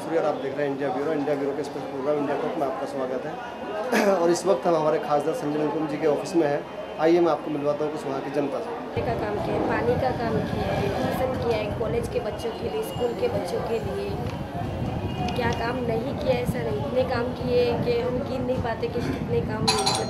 मंसूरी और आप देख रहे हैं इंडिया ब्यूरो। इंडिया ब्यूरो के स्पेशल प्रोग्राम इंडिया टॉक में आपका स्वागत है। और इस वक्त हम हमारे खासदार संजय निकुम जी के ऑफ़िस में हैं। आइए मैं आपको मिलवाता हूँ कुछ वहाँ की जनता से। का काम किया है पानी का काम किया है ट्यूशन किया है कॉलेज के बच्चों के लिए स्कूल के बच्चों के लिए। क्या काम नहीं किया है सर? इतने काम किए कि हम गिन नहीं पाते कि कितने काम किए।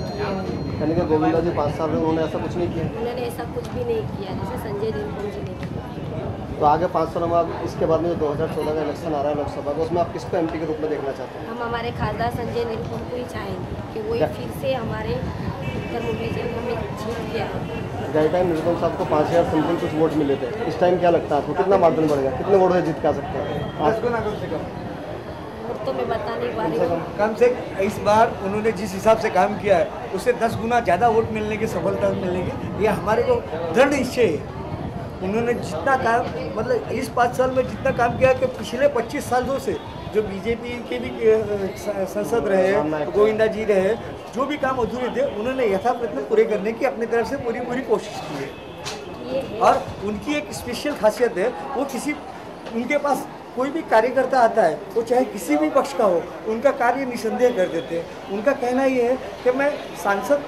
यानी कि गोविंदा जी पाँच साल में उन्होंने ऐसा कुछ नहीं किया। उन्होंने ऐसा कुछ भी नहीं किया जैसे संजय निरुपम जी ने किया। तो आगे पाँच सौ में आप इसके बाद में जो दो हज़ार चौदह का इलेक्शन आ रहा है लोकसभा का उसमें आप किसको एम के रूप में देखना चाहते हैं? हम हमारे खासदार संजय निरुपम को ही चाहेंगे कि वो फिर से हमारे उत्तर मुंबई ज़िले में जीत गया गए टाइम निरुपम साहब को पाँच हज़ार समथिंग कुछ वोट मिले थे। इस टाइम क्या लगता है आपको? कितना मार्जिन बढ़ेगा? कितने वोट से जीत के सकते हैं? आप कम से कम। तो मैं बता नहीं पा रही हूँ कम से इस बार उन्होंने जिस हिसाब से काम किया है उससे दस गुना ज़्यादा वोट मिलने की सफलता मिलने की ये हमारे जो दृढ़ निश्चय है। उन्होंने जितना काम मतलब इस पाँच साल में जितना काम किया कि पिछले पच्चीस सालों से जो बीजेपी के भी संसद रहे गोविंदा जी रहे जो भी काम अधूरे थे उन्होंने यथा प्रयत्न पूरे करने की अपनी तरफ़ से पूरी पूरी कोशिश की है। और उनकी एक स्पेशल खासियत है वो किसी उनके पास कोई भी कार्यकर्ता आता है वो चाहे किसी भी पक्ष का हो उनका कार्य निसंदेह कर देते हैं। उनका कहना ये है कि मैं सांसद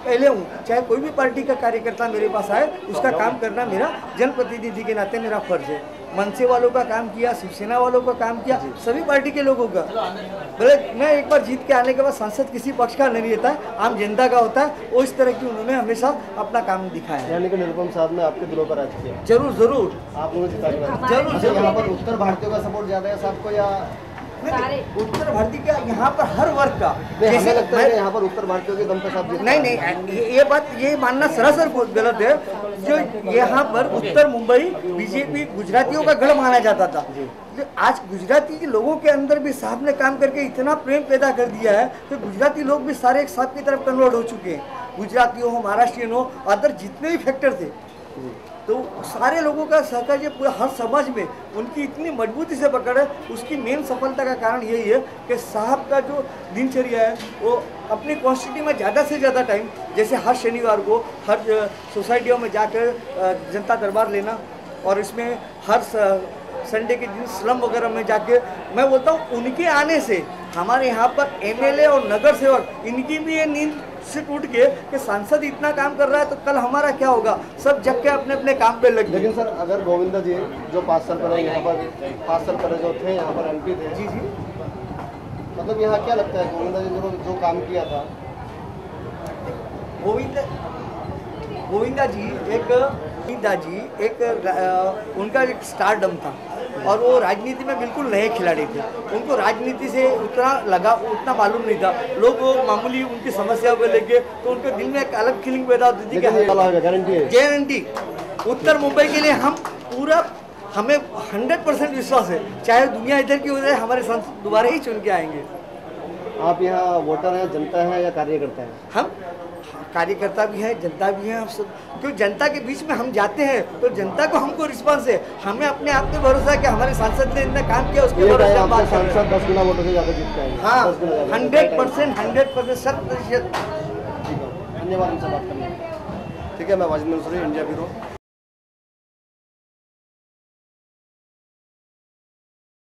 पहले हूँ। चाहे कोई भी पार्टी का कार्यकर्ता मेरे पास आए उसका काम करना मेरा जनप्रतिनिधि के नाते मेरा फ़र्ज़ है। मनसे वालों का काम किया शिवसेना वालों का काम किया सभी पार्टी के लोगों का। भले मैं एक बार जीत के आने के बाद सांसद किसी पक्ष का नहीं रहता है आम जनता का होता है वो इस तरह की उन्होंने हमेशा अपना काम दिखाया। है यानी कि निरुपम साहब ने आपके दिलों पर राज किया। ज़रूर ज़रूर। आप ज़रूर अच्छा यहाँ पर उत्तर भारतीयों का सपोर्ट ज़्यादा है साहब को या उत्तर भारतीय का यहाँ पर हर वर्ग का। हमें लगता है यहाँ पर उत्तर भारतीयों के दम पे साहब नहीं नहीं ये- बात ये मानना सरासर गलत है। जो यहाँ पर उत्तर मुंबई बीजेपी गुजरातियों का गढ़ माना जाता था। जो। आज गुजराती के लोगों के अंदर भी साहब ने काम करके इतना प्रेम पैदा कर दिया है कि गुजराती लोग भी सारे एक साथ की तरफ़ कन्वर्ट हो चुके हैं। गुजराती हो महाराष्ट्रियन हो अदर जितने भी फैक्टर थे। तो सारे लोगों का सहकार्य पूरा हर समाज में उनकी इतनी मजबूती से पकड़ है। उसकी मेन सफलता का कारण यही है कि साहब का जो दिनचर्या है, वो अपनी कॉन्स्टिट्यूटी में ज़्यादा से ज़्यादा टाइम जैसे हर शनिवार को हर सोसाइटियों में जाकर जनता दरबार लेना और इसमें हर संडे के दिन स्लम वगैरह में जाके, मैं बोलता हूँ, उनके आने से हमारे यहाँ पर एमएलए और नगर सेवक, इनकी भी ये नींद से टूट के कि सांसद इतना काम कर रहा है तो कल हमारा क्या होगा? सब जग के अपने अपने काम पे लग लेकिन सर अगर गोविंदा जी जो पाँच साल पहले यहाँ पर पाँच साल पहले जो थे यहाँ पर एमपी थे। जी जी। मतलब यहाँ क्या लगता है गोविंदा जी ने जो जो काम किया था? गोविंद गोविंदा जी एक गोविंदा जी एक उनका एक स्टारडम था। और वो राजनीति में बिल्कुल नए खिलाड़ी थे। उनको राजनीति से उतना लगा उतना मालूम नहीं था। लोग वो मामूली उनकी समस्याओं को लेके तो उनके दिल में एक अलग फीलिंग पैदा होती थी गारंटी गारंटी उत्तर मुंबई के लिए हम पूरा हमें हंड्रेड परसेंट विश्वास है। चाहे दुनिया इधर की हो जाए हमारे सांसद दोबारा ही चुन के आएँगे। आप यहाँ वोटर हैं जनता है या कार्यकर्ता है? हम कार्यकर्ता भी हैं जनता भी हैं हम सब। क्यों जनता के बीच में हम जाते हैं तो जनता को हमको रिस्पांस है। हमें अपने आप पे भरोसा है कि हमारे सांसद ने इतना काम किया उसके भरोसे हम बात कर रहे हैं। सांसद दस गुना वोटों से ज़्यादा जीत के हाँ दस गुना ज़्यादा। हंड्रेड परसेंट हंड्रेड परसेंट शत प्रतिशत। धन्यवाद हमसे बात करने ठीक है मैं वाजिद मंसूरी इंडिया ब्यूरो।